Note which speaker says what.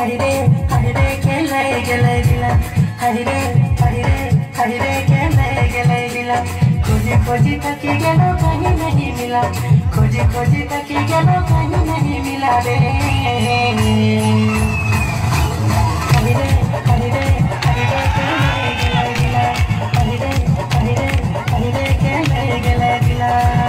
Speaker 1: हरि रे हरि रे खेले गेले गिला हरि रे हरि रे हरि रे खेले गेले गिला खोजी खोजी थकी गेलो कहीं नहीं मिला। खोजी खोजी थकी गेलो कहीं नहीं मिला रे। हरि रे हरि रे हरि रे खेले गेले गिला हरि रे हरि रे हरि रे खेले गेले गिला